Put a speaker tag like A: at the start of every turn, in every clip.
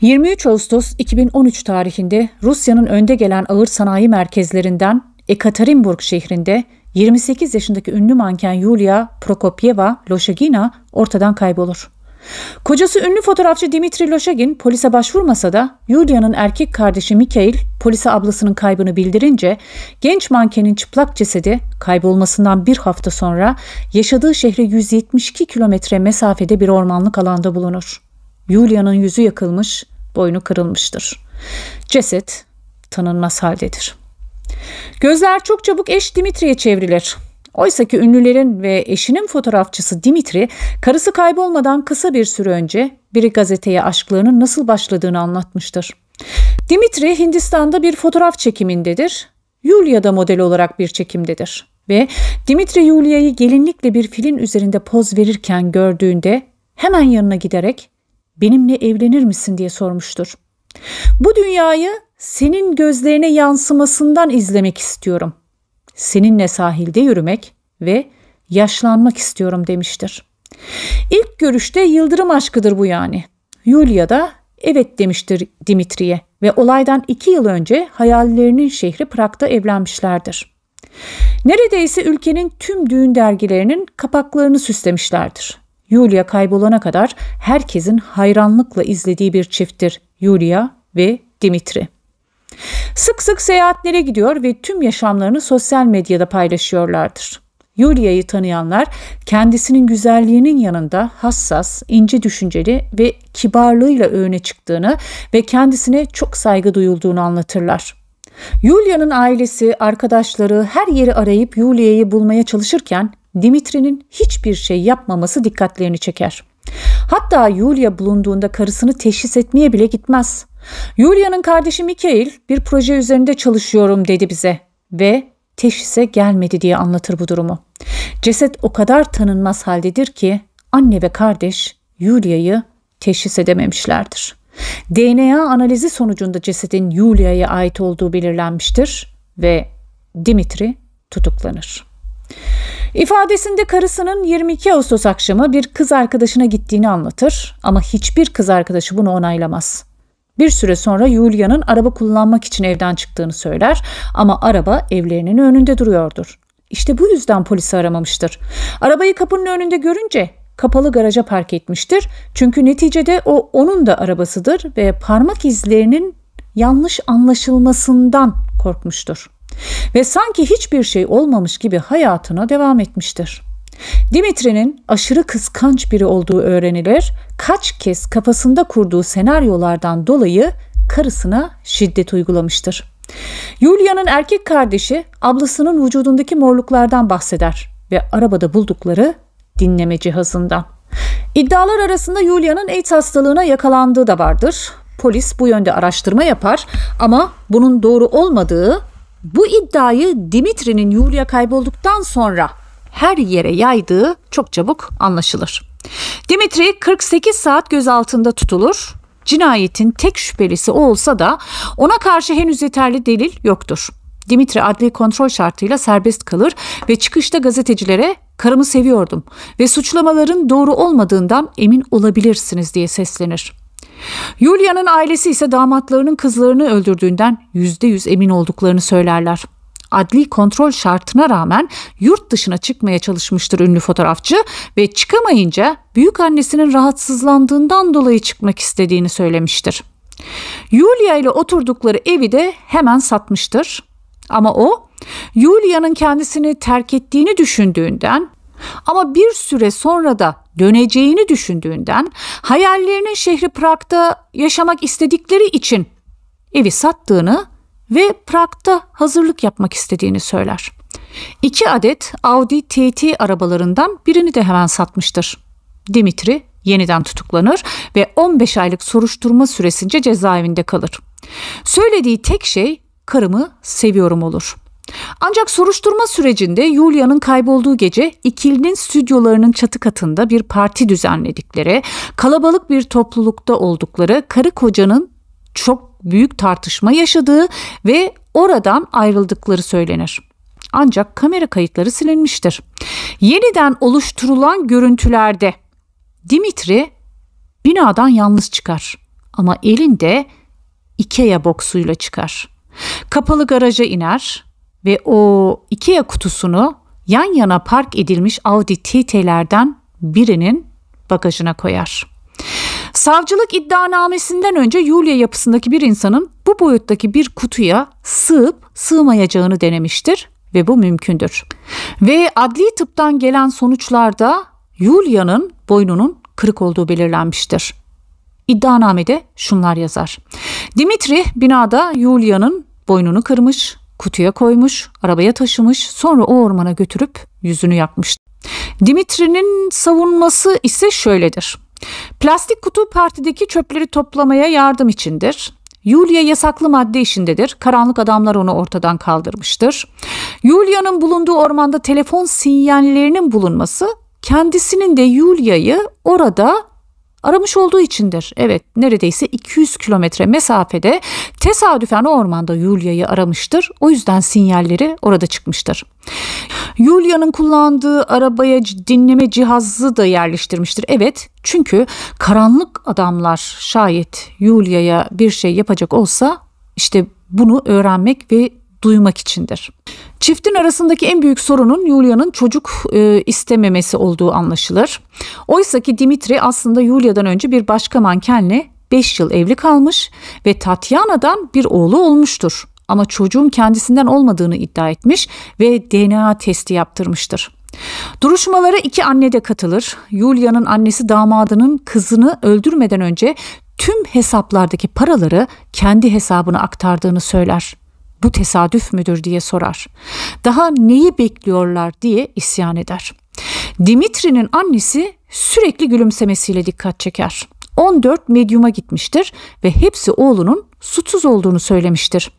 A: 23 Ağustos 2013 tarihinde Rusya'nın önde gelen ağır sanayi merkezlerinden Ekaterinburg şehrinde 28 yaşındaki ünlü manken Yulia Prokopyeva Loshagina ortadan kaybolur. Kocası ünlü fotoğrafçı Dimitri Loshagin polise başvurmasa da Yulia'nın erkek kardeşi Mikhail polise ablasının kaybını bildirince genç mankenin çıplak cesedi kaybolmasından bir hafta sonra yaşadığı şehre 172 kilometre mesafede bir ormanlık alanda bulunur. Yulia'nın yüzü yakılmış, boynu kırılmıştır. Ceset tanınmaz haldedir. Gözler çok çabuk eş Dimitri'ye çevrilir. Oysa ki ünlülerin ve eşinin fotoğrafçısı Dimitri, karısı kaybolmadan kısa bir süre önce bir gazeteye aşklarının nasıl başladığını anlatmıştır. Dimitri Hindistan'da bir fotoğraf çekimindedir. Yulia da model olarak bir çekimdedir. Ve Dimitri Yulia'yı gelinlikle bir filin üzerinde poz verirken gördüğünde hemen yanına giderek benimle evlenir misin diye sormuştur. Bu dünyayı senin gözlerine yansımasından izlemek istiyorum. Seninle sahilde yürümek ve yaşlanmak istiyorum demiştir. İlk görüşte yıldırım aşkıdır bu yani. Yulia da evet demiştir Dimitri'ye ve olaydan iki yıl önce hayallerinin şehri Prag'da evlenmişlerdir. Neredeyse ülkenin tüm düğün dergilerinin kapaklarını süslemişlerdir. Yulia kaybolana kadar herkesin hayranlıkla izlediği bir çifttir Yulia ve Dimitri. Sık sık seyahatlere gidiyor ve tüm yaşamlarını sosyal medyada paylaşıyorlardır. Yulia'yı tanıyanlar kendisinin güzelliğinin yanında hassas, ince düşünceli ve kibarlığıyla öne çıktığını ve kendisine çok saygı duyulduğunu anlatırlar. Yulia'nın ailesi, arkadaşları her yeri arayıp Yulia'yı bulmaya çalışırken Dimitri'nin hiçbir şey yapmaması dikkatlerini çeker. Hatta Yulia bulunduğunda karısını teşhis etmeye bile gitmez. Yulia'nın kardeşi Mikhail bir proje üzerinde çalışıyorum dedi bize ve teşhise gelmedi diye anlatır bu durumu. Ceset o kadar tanınmaz haldedir ki anne ve kardeş Yulia'yı teşhis edememişlerdir. DNA analizi sonucunda cesedin Yulia'ya ait olduğu belirlenmiştir ve Dimitri tutuklanır. İfadesinde karısının 22 Ağustos akşamı bir kız arkadaşına gittiğini anlatır ama hiçbir kız arkadaşı bunu onaylamaz. Bir süre sonra Yulia'nın araba kullanmak için evden çıktığını söyler ama araba evlerinin önünde duruyordur. İşte bu yüzden polisi aramamıştır. Arabayı kapının önünde görünce kapalı garaja park etmiştir. Çünkü neticede o onun da arabasıdır ve parmak izlerinin yanlış anlaşılmasından korkmuştur. Ve sanki hiçbir şey olmamış gibi hayatına devam etmiştir. Dimitri'nin aşırı kıskanç biri olduğu öğrenilir. Kaç kez kafasında kurduğu senaryolardan dolayı karısına şiddet uygulamıştır. Yulia'nın erkek kardeşi ablasının vücudundaki morluklardan bahseder ve arabada buldukları dinleme cihazından. İddialar arasında Yulia'nın AIDS hastalığına yakalandığı da vardır. Polis bu yönde araştırma yapar ama bunun doğru olmadığı bu iddiayı Dimitri'nin Yulia kaybolduktan sonra her yere yaydığı çok çabuk anlaşılır. Dimitri 48 saat gözaltında tutulur. Cinayetin tek şüphelisi olsa da ona karşı henüz yeterli delil yoktur. Dimitri adli kontrol şartıyla serbest kalır ve çıkışta gazetecilere karımı seviyordum ve suçlamaların doğru olmadığından emin olabilirsiniz diye seslenir. Yulia'nın ailesi ise damatlarının kızlarını öldürdüğünden yüzde yüz emin olduklarını söylerler adli kontrol şartına rağmen yurt dışına çıkmaya çalışmıştır ünlü fotoğrafçı ve çıkamayınca büyük annesinin rahatsızlandığından dolayı çıkmak istediğini söylemiştir. Yulia ile oturdukları evi de hemen satmıştır. Ama o Yulia'nın kendisini terk ettiğini düşündüğünden ama bir süre sonra da döneceğini düşündüğünden hayallerinin şehri Prag'da yaşamak istedikleri için evi sattığını ve Prag'da hazırlık yapmak istediğini söyler. İki adet Audi TT arabalarından birini de hemen satmıştır. Dimitri yeniden tutuklanır ve 15 aylık soruşturma süresince cezaevinde kalır. Söylediği tek şey karımı seviyorum olur. Ancak soruşturma sürecinde Yulia'nın kaybolduğu gece ikilinin stüdyolarının çatı katında bir parti düzenledikleri, kalabalık bir toplulukta oldukları karı kocanın çok büyük tartışma yaşadığı ve oradan ayrıldıkları söylenir. Ancak kamera kayıtları silinmiştir. Yeniden oluşturulan görüntülerde Dimitri binadan yalnız çıkar. ama elinde Ikea boksuyla çıkar. Kapalı garaja iner ve o Ikea kutusunu yan yana park edilmiş Audi TT'lerden birinin bagajına koyar. Savcılık iddianamesinden önce Yulia yapısındaki bir insanın bu boyuttaki bir kutuya sığıp sığmayacağını denemiştir ve bu mümkündür. Ve adli tıptan gelen sonuçlarda Yulia'nın boynunun kırık olduğu belirlenmiştir. İddianamede şunlar yazar. Dimitri binada Yulia'nın boynunu kırmış, kutuya koymuş, arabaya taşımış, sonra o ormana götürüp yüzünü yakmış. Dimitri'nin savunması ise şöyledir. Plastik kutu partideki çöpleri toplamaya yardım içindir. Yulia yasaklı madde işindedir. Karanlık adamlar onu ortadan kaldırmıştır. Yulia'nın bulunduğu ormanda telefon sinyallerinin bulunması kendisinin de Yulia'yı orada aramış olduğu içindir. Evet neredeyse 200 kilometre mesafede tesadüfen ormanda Yulia'yı aramıştır. O yüzden sinyalleri orada çıkmıştır. Yulia'nın kullandığı arabaya dinleme cihazı da yerleştirmiştir. Evet çünkü karanlık adamlar şayet Yulia'ya bir şey yapacak olsa işte bunu öğrenmek ve duymak içindir. Çiftin arasındaki en büyük sorunun Yulia'nın çocuk e, istememesi olduğu anlaşılır. Oysa ki Dimitri aslında Yulia'dan önce bir başka mankenle 5 yıl evli kalmış ve Tatyana'dan bir oğlu olmuştur. Ama çocuğun kendisinden olmadığını iddia etmiş ve DNA testi yaptırmıştır. Duruşmalara iki anne de katılır. Yulia'nın annesi damadının kızını öldürmeden önce tüm hesaplardaki paraları kendi hesabına aktardığını söyler bu tesadüf müdür diye sorar. Daha neyi bekliyorlar diye isyan eder. Dimitri'nin annesi sürekli gülümsemesiyle dikkat çeker. 14 medyuma gitmiştir ve hepsi oğlunun suçsuz olduğunu söylemiştir.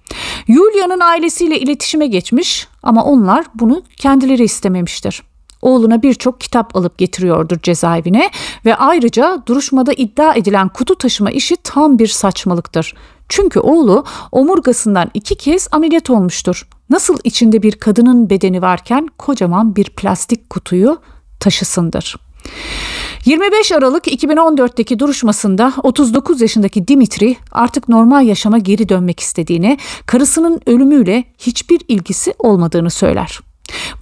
A: Yulia'nın ailesiyle iletişime geçmiş ama onlar bunu kendileri istememiştir. Oğluna birçok kitap alıp getiriyordur cezaevine ve ayrıca duruşmada iddia edilen kutu taşıma işi tam bir saçmalıktır. Çünkü oğlu omurgasından iki kez ameliyat olmuştur. Nasıl içinde bir kadının bedeni varken kocaman bir plastik kutuyu taşısındır. 25 Aralık 2014'teki duruşmasında 39 yaşındaki Dimitri artık normal yaşama geri dönmek istediğini, karısının ölümüyle hiçbir ilgisi olmadığını söyler.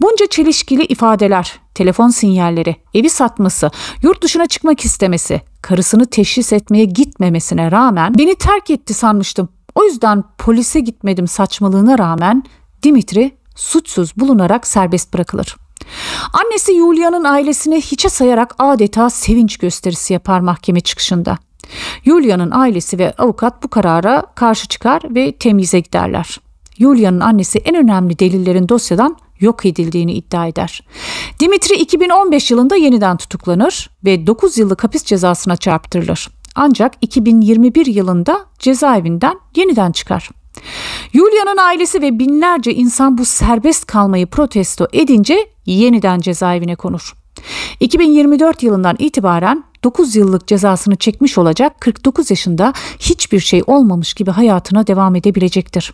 A: Bunca çelişkili ifadeler, telefon sinyalleri, evi satması, yurt dışına çıkmak istemesi, karısını teşhis etmeye gitmemesine rağmen beni terk etti sanmıştım. O yüzden polise gitmedim saçmalığına rağmen Dimitri suçsuz bulunarak serbest bırakılır. Annesi Yulia'nın ailesini hiçe sayarak adeta sevinç gösterisi yapar mahkeme çıkışında. Yulia'nın ailesi ve avukat bu karara karşı çıkar ve temize giderler. Yulia'nın annesi en önemli delillerin dosyadan yok edildiğini iddia eder. Dimitri 2015 yılında yeniden tutuklanır ve 9 yıllık hapis cezasına çarptırılır. Ancak 2021 yılında cezaevinden yeniden çıkar. Yulia'nın ailesi ve binlerce insan bu serbest kalmayı protesto edince yeniden cezaevine konur. 2024 yılından itibaren 9 yıllık cezasını çekmiş olacak 49 yaşında hiçbir şey olmamış gibi hayatına devam edebilecektir.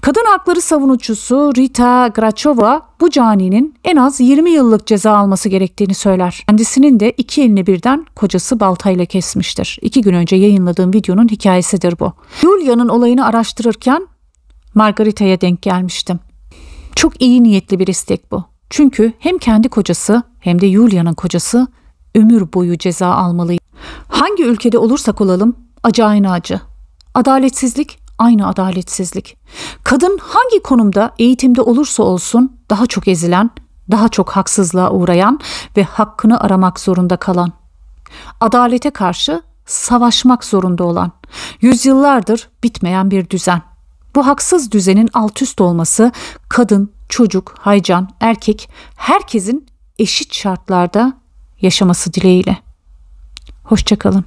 A: Kadın hakları savunucusu Rita Grachova bu caninin en az 20 yıllık ceza alması gerektiğini söyler. Kendisinin de iki elini birden kocası baltayla kesmiştir. İki gün önce yayınladığım videonun hikayesidir bu. Julia'nın olayını araştırırken Margarita'ya denk gelmiştim. Çok iyi niyetli bir istek bu. Çünkü hem kendi kocası hem de Julia'nın kocası ömür boyu ceza almalı. Hangi ülkede olursak olalım acı aynı acı. Adaletsizlik aynı adaletsizlik. Kadın hangi konumda eğitimde olursa olsun daha çok ezilen, daha çok haksızlığa uğrayan ve hakkını aramak zorunda kalan. Adalete karşı savaşmak zorunda olan, yüzyıllardır bitmeyen bir düzen. Bu haksız düzenin alt üst olması kadın, çocuk, haycan, erkek herkesin eşit şartlarda yaşaması dileğiyle. Hoşçakalın.